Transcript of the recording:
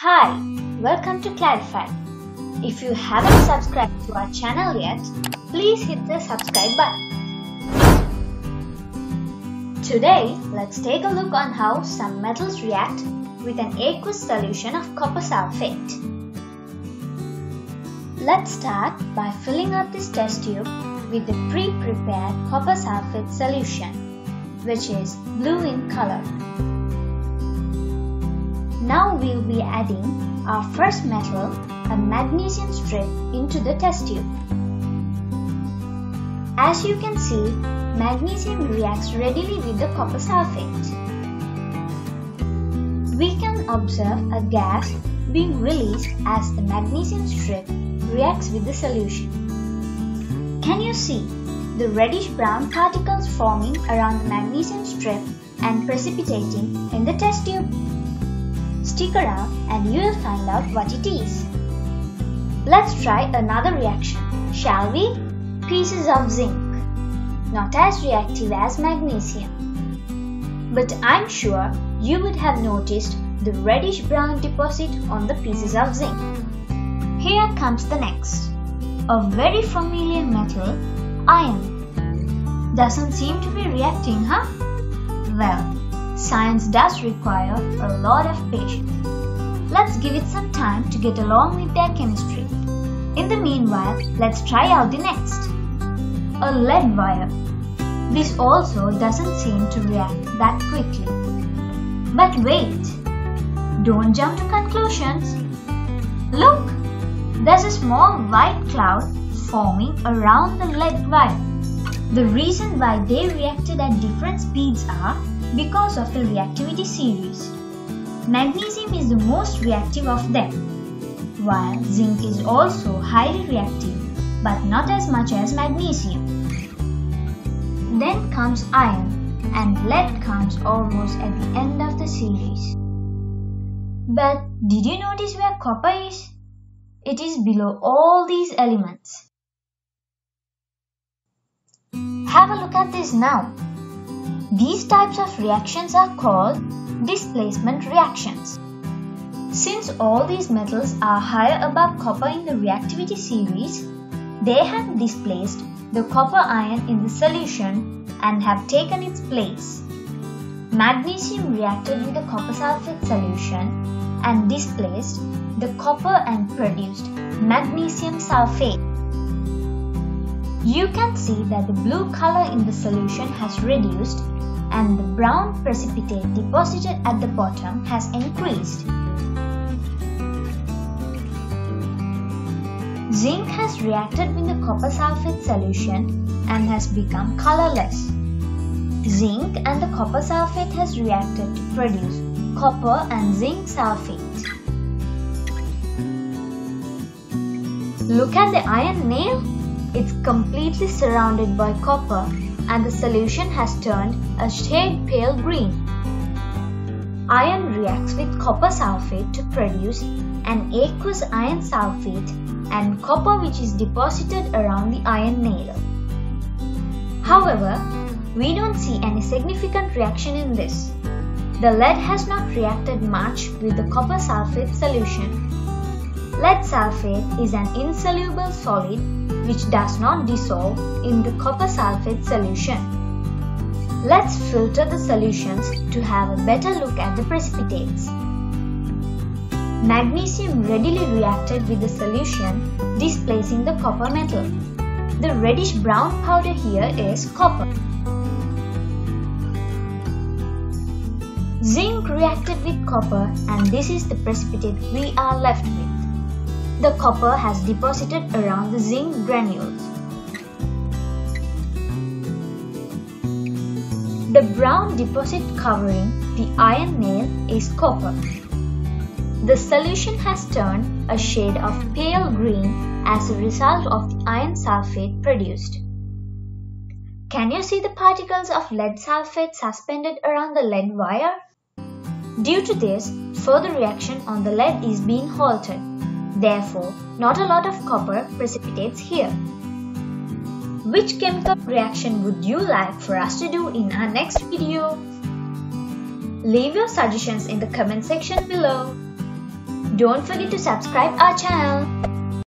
Hi, welcome to Clarify. If you haven't subscribed to our channel yet, please hit the subscribe button. Today, let's take a look on how some metals react with an aqueous solution of copper sulfate. Let's start by filling up this test tube with the pre-prepared copper sulfate solution, which is blue in color. Now we'll be adding our first metal, a magnesium strip, into the test tube. As you can see, magnesium reacts readily with the copper sulfate. We can observe a gas being released as the magnesium strip reacts with the solution. Can you see the reddish brown particles forming around the magnesium strip and precipitating in the test tube? Stick around and you will find out what it is. Let's try another reaction, shall we? Pieces of zinc. Not as reactive as magnesium. But I'm sure you would have noticed the reddish brown deposit on the pieces of zinc. Here comes the next. A very familiar metal, iron. Doesn't seem to be reacting, huh? Well, Science does require a lot of patience. Let's give it some time to get along with their chemistry. In the meanwhile, let's try out the next. A lead wire. This also doesn't seem to react that quickly. But wait! Don't jump to conclusions. Look! There's a small white cloud forming around the lead wire. The reason why they reacted at different speeds are because of the reactivity series. Magnesium is the most reactive of them, while zinc is also highly reactive but not as much as magnesium. Then comes iron and lead comes almost at the end of the series. But did you notice where copper is? It is below all these elements. Have a look at this now. These types of reactions are called displacement reactions. Since all these metals are higher above copper in the reactivity series, they have displaced the copper ion in the solution and have taken its place. Magnesium reacted with the copper sulfate solution and displaced the copper and produced magnesium sulfate. You can see that the blue color in the solution has reduced and the brown precipitate deposited at the bottom has increased. Zinc has reacted with the copper sulfate solution and has become colorless. Zinc and the copper sulfate has reacted to produce copper and zinc sulfate. Look at the iron nail. It's completely surrounded by copper and the solution has turned a shade pale green. Iron reacts with copper sulfate to produce an aqueous iron sulfate and copper which is deposited around the iron nail. However, we don't see any significant reaction in this. The lead has not reacted much with the copper sulfate solution. Lead sulfate is an insoluble solid which does not dissolve in the copper sulfate solution. Let's filter the solutions to have a better look at the precipitates. Magnesium readily reacted with the solution, displacing the copper metal. The reddish brown powder here is copper. Zinc reacted with copper and this is the precipitate we are left with the copper has deposited around the zinc granules. The brown deposit covering the iron nail is copper. The solution has turned a shade of pale green as a result of the iron sulfate produced. Can you see the particles of lead sulfate suspended around the lead wire? Due to this, further reaction on the lead is being halted. Therefore, not a lot of copper precipitates here. Which chemical reaction would you like for us to do in our next video? Leave your suggestions in the comment section below. Don't forget to subscribe our channel.